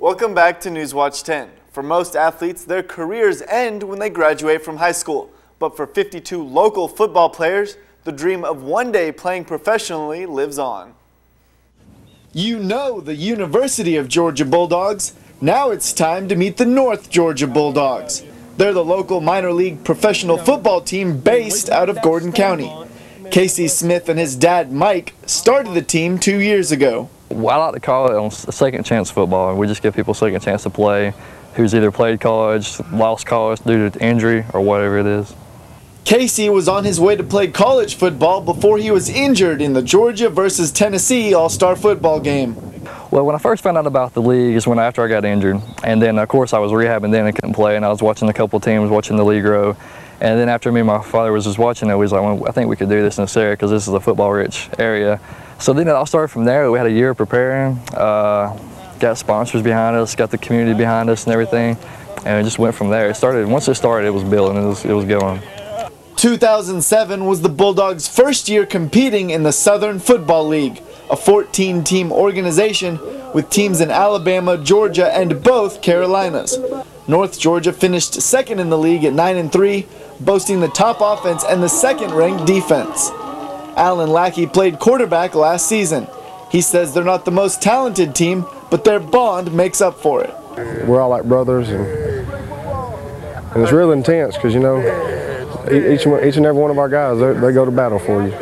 Welcome back to Newswatch 10. For most athletes, their careers end when they graduate from high school. But for 52 local football players, the dream of one day playing professionally lives on. You know the University of Georgia Bulldogs. Now it's time to meet the North Georgia Bulldogs. They're the local minor league professional football team based out of Gordon County. Casey Smith and his dad Mike started the team two years ago. Well, I like to call it on second chance football. We just give people a second chance to play who's either played college, lost college due to injury, or whatever it is. Casey was on his way to play college football before he was injured in the Georgia versus Tennessee All-Star football game. Well, when I first found out about the league is when after I got injured. And then, of course, I was rehabbing then and couldn't play, and I was watching a couple teams, watching the league grow. And then after me and my father was just watching it, we was like, well, I think we could do this in this area because this is a football-rich area. So then it all started from there. We had a year of preparing, uh, got sponsors behind us, got the community behind us and everything, and it just went from there. It started, once it started, it was building, it was, it was going. 2007 was the Bulldogs' first year competing in the Southern Football League, a 14-team organization with teams in Alabama, Georgia, and both Carolinas. North Georgia finished second in the league at 9 and 3, boasting the top offense and the second-ranked defense. Alan Lackey played quarterback last season. He says they're not the most talented team, but their bond makes up for it. We're all like brothers, and, and it's real intense because, you know, each, each and every one of our guys, they go to battle for you.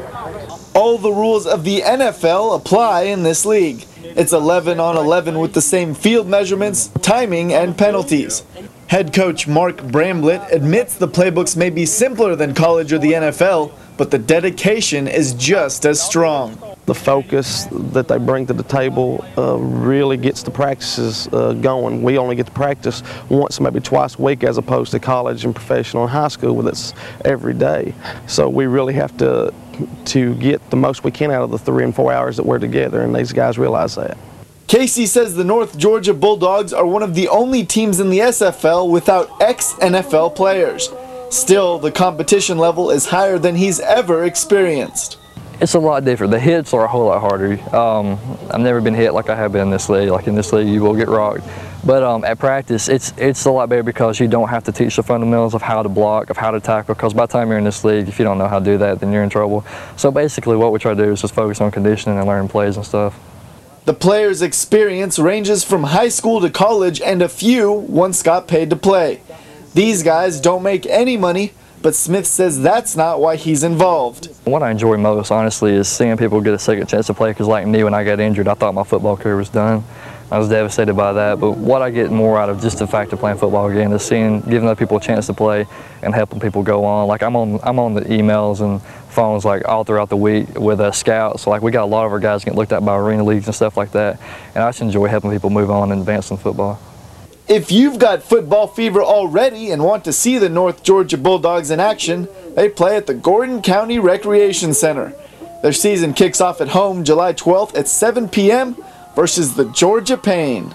All the rules of the NFL apply in this league. It's 11 on 11 with the same field measurements, timing, and penalties. Head coach Mark Bramblett admits the playbooks may be simpler than college or the NFL, but the dedication is just as strong. The focus that they bring to the table uh, really gets the practices uh, going. We only get to practice once, maybe twice a week, as opposed to college and professional and high school, where it's every day. So we really have to to get the most we can out of the three and four hours that we're together, and these guys realize that. Casey says the North Georgia Bulldogs are one of the only teams in the SFL without ex-NFL players. Still, the competition level is higher than he's ever experienced. It's a lot different. The hits are a whole lot harder. Um, I've never been hit like I have been in this league. Like in this league, you will get rocked. But um, at practice, it's it's a lot better because you don't have to teach the fundamentals of how to block, of how to tackle. Because by the time you're in this league, if you don't know how to do that, then you're in trouble. So basically, what we try to do is just focus on conditioning and learning plays and stuff. The player's experience ranges from high school to college, and a few once got paid to play. These guys don't make any money, but Smith says that's not why he's involved. What I enjoy most, honestly, is seeing people get a second chance to play because like me, when I got injured, I thought my football career was done. I was devastated by that, but what I get more out of just the fact of playing football again is seeing, giving other people a chance to play and helping people go on. Like I'm on, I'm on the emails and phones like all throughout the week with uh, scouts. So like we got a lot of our guys get looked at by arena leagues and stuff like that, and I just enjoy helping people move on and advance in football. If you've got football fever already and want to see the North Georgia Bulldogs in action, they play at the Gordon County Recreation Center. Their season kicks off at home July 12th at 7 p.m. versus the Georgia Pain.